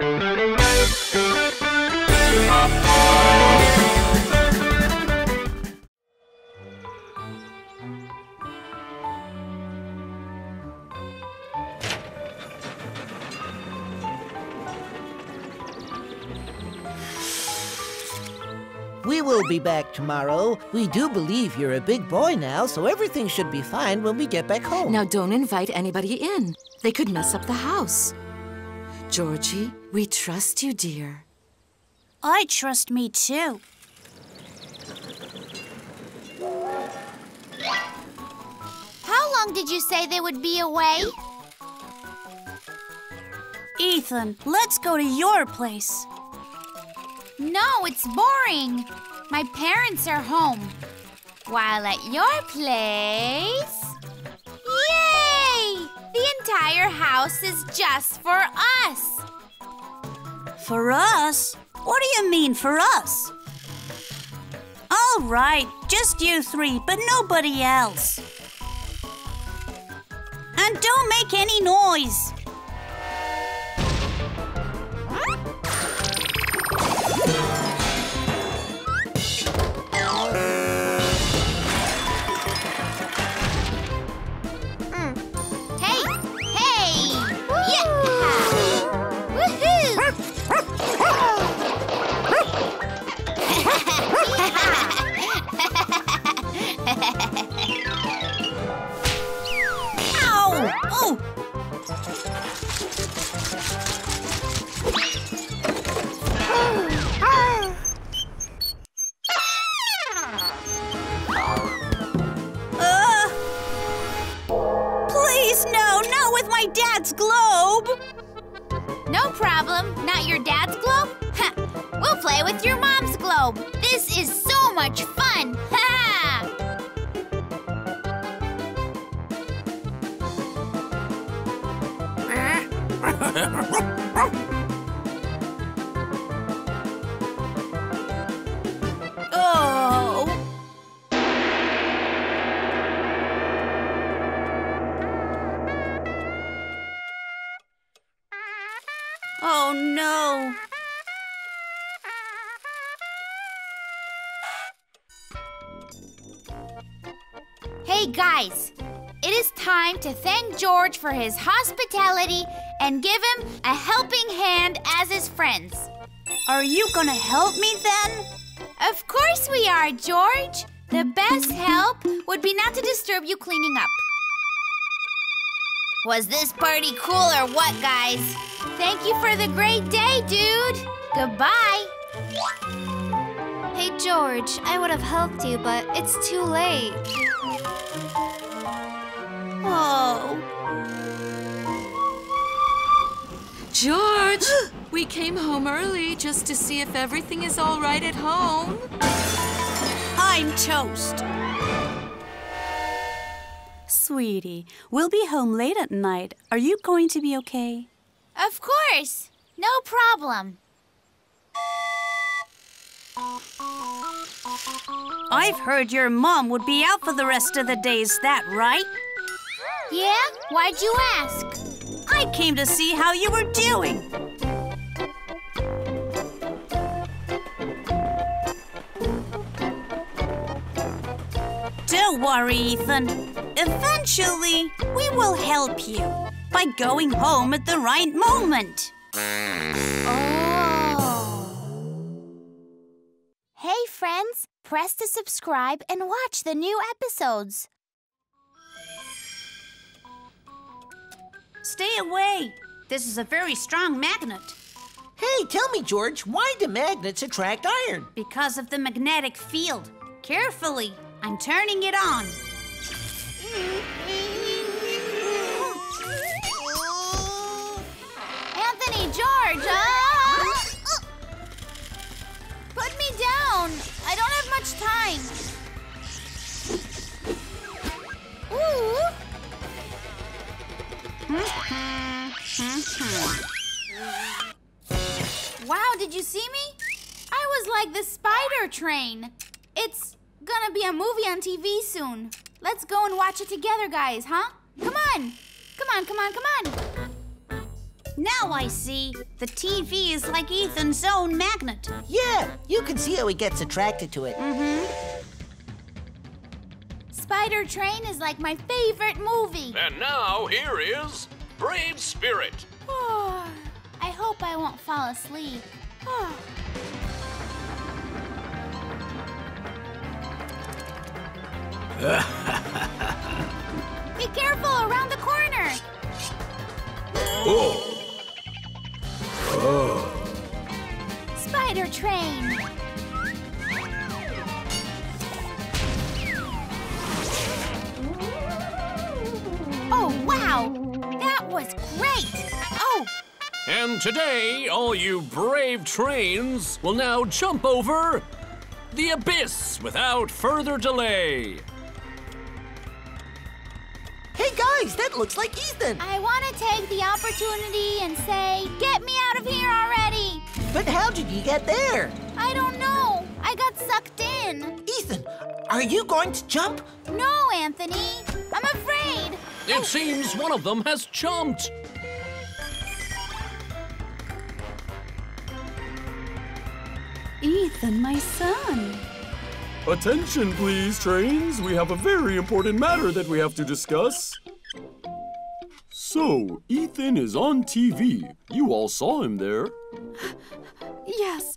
We will be back tomorrow. We do believe you're a big boy now, so everything should be fine when we get back home. Now don't invite anybody in. They could mess up the house. Georgie, we trust you, dear. I trust me too. How long did you say they would be away? Ethan, let's go to your place. No, it's boring. My parents are home. While at your place. Entire house is just for us. For us? What do you mean for us? All right, just you three, but nobody else. And don't make any noise. With my dad's globe. No problem. Not your dad's globe? Ha! We'll play with your mom's globe. This is so much fun. Ha! Oh. Hey guys, it is time to thank George for his hospitality and give him a helping hand as his friends. Are you gonna help me then? Of course we are, George. The best help would be not to disturb you cleaning up. Was this party cool or what, guys? Thank you for the great day, dude. Goodbye. Hey, George, I would have helped you, but it's too late. Oh. George, we came home early just to see if everything is all right at home. I'm toast. Sweetie, we'll be home late at night. Are you going to be okay? Of course. No problem. I've heard your mom would be out for the rest of the day. Is that right? Yeah? Why'd you ask? I came to see how you were doing. Don't worry, Ethan. Eventually, we will help you by going home at the right moment. To subscribe and watch the new episodes. Stay away. This is a very strong magnet Hey, tell me, George, why do magnets attract iron? because of the magnetic field. Carefully, I'm turning it on. Time. Wow, did you see me? I was like the spider train. It's gonna be a movie on TV soon. Let's go and watch it together, guys, huh? Come on. Come on, come on, come on. Now I see. The TV is like Ethan's own magnet. Yeah, you can see how he gets attracted to it. Mhm. Spider Train is like my favorite movie. And now here is Brave Spirit. I hope I won't fall asleep. Be Train. Oh, wow! That was great! Oh, And today, all you brave trains will now jump over the abyss without further delay. Hey guys, that looks like Ethan. I want to take the opportunity and say, get me out of here already! But how did you get there? I don't know. I got sucked in. Ethan, are you going to jump? No, Anthony. I'm afraid. It seems one of them has jumped. Ethan, my son. Attention, please, trains. We have a very important matter that we have to discuss. So, Ethan is on TV. You all saw him there. Yes,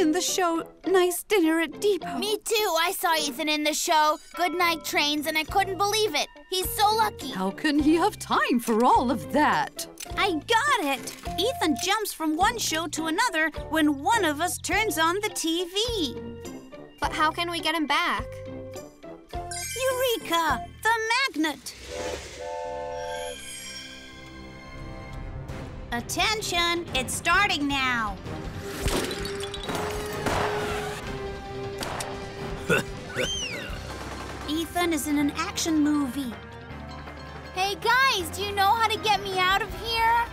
in the show Nice Dinner at Depot. Me too. I saw Ethan in the show, Good Night Trains, and I couldn't believe it. He's so lucky. How can he have time for all of that? I got it. Ethan jumps from one show to another when one of us turns on the TV. But how can we get him back? Eureka! The magnet! Attention! It's starting now. Ethan is in an action movie. Hey, guys, do you know how to get me out of here?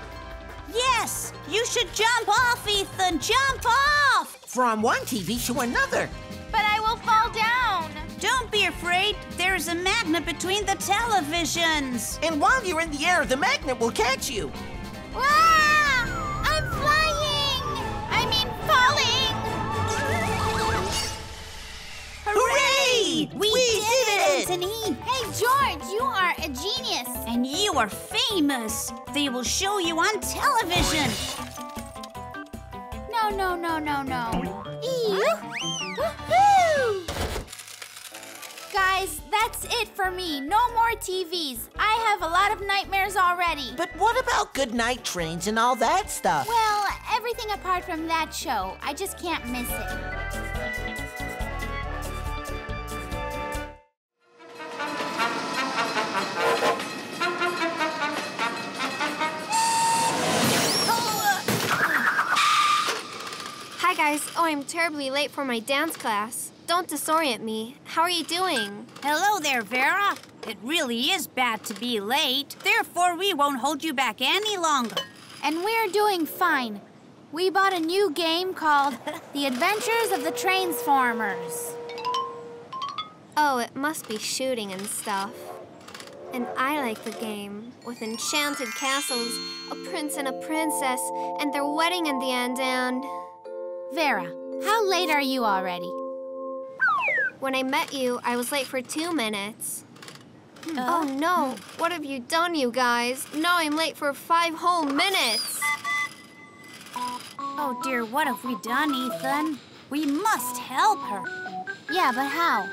Yes! You should jump off, Ethan! Jump off! From one TV to another. But I will fall down. Don't be afraid. There is a magnet between the televisions. And while you're in the air, the magnet will catch you. Ah! I'm flying! I mean, falling! Hooray! We, We did, did it! Anthony! Hey, George, you are a genius. And you are famous. They will show you on television. No, no, no, no, no. Eee. Woohoo! Guys, that's it for me. No more TVs. I have a lot of nightmares already. But what about good night trains and all that stuff? Well, everything apart from that show. I just can't miss it. Hi, guys. Oh, I'm terribly late for my dance class. Don't disorient me. How are you doing? Hello there, Vera. It really is bad to be late. Therefore, we won't hold you back any longer. And we're doing fine. We bought a new game called The Adventures of the Transformers. Oh, it must be shooting and stuff. And I like the game with enchanted castles, a prince and a princess, and their wedding in the end, and Vera, how late are you already? When I met you, I was late for two minutes. Hmm. Oh, oh no, what have you done, you guys? Now I'm late for five whole minutes. Oh dear, what have we done, Ethan? We must help her. Yeah, but how?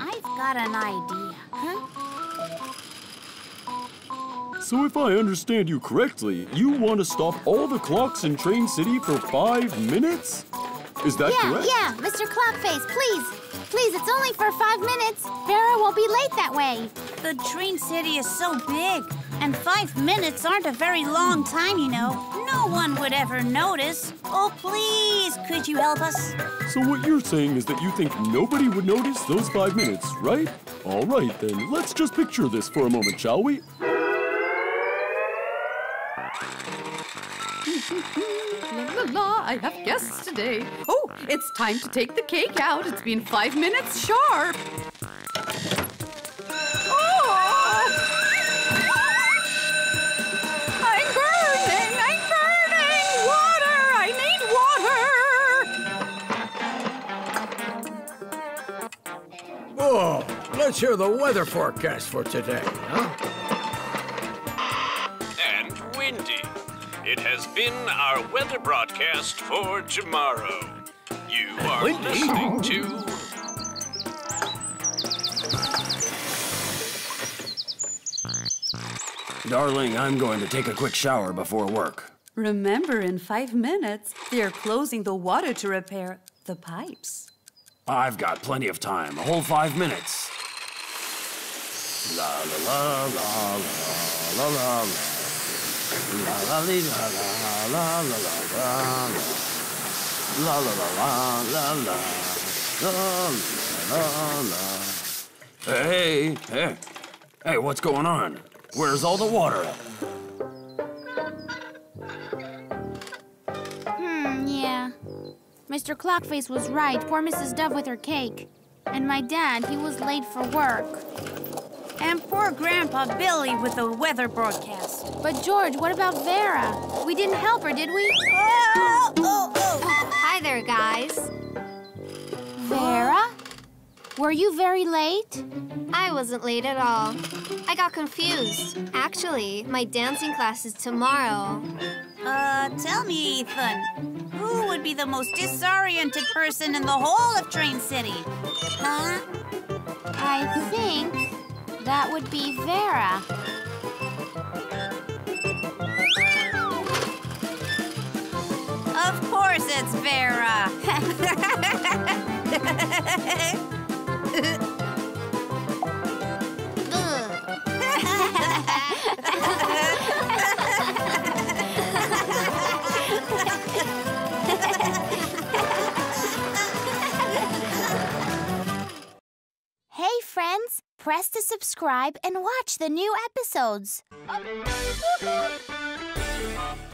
I've got an idea. So, if I understand you correctly, you want to stop all the clocks in Train City for five minutes? Is that yeah, correct? yeah, Mr. Clockface, please. Please, it's only for five minutes. Vera will be late that way. The train city is so big, and five minutes aren't a very long time, you know. No one would ever notice. Oh, please, could you help us? So, what you're saying is that you think nobody would notice those five minutes, right? All right, then, let's just picture this for a moment, shall we? La la la, I have guests today. Oh, it's time to take the cake out. It's been five minutes sharp. Let's hear the weather forecast for today, huh? Has been our weather broadcast for tomorrow. You are windy? listening to Darling, I'm going to take a quick shower before work. Remember, in five minutes, they are closing the water to repair the pipes. I've got plenty of time, a whole five minutes. La la la la la la la la. La la la la la la la la la. La la la la la la. La la la la. Hey, hey. Hey, what's going on? Where's all the water? Hmm, yeah. Mr. Clockface was right. Poor Mrs. Dove with her cake. And my dad, he was late for work. And poor Grandpa Billy with the weather broadcast. But George, what about Vera? We didn't help her, did we? Oh, oh, oh. Hi there, guys. Vera? Were you very late? I wasn't late at all. I got confused. Actually, my dancing class is tomorrow. Uh, tell me, Ethan, who would be the most disoriented person in the whole of Train City? Huh? I think that would be Vera. Of course it's Vera. subscribe and watch the new episodes.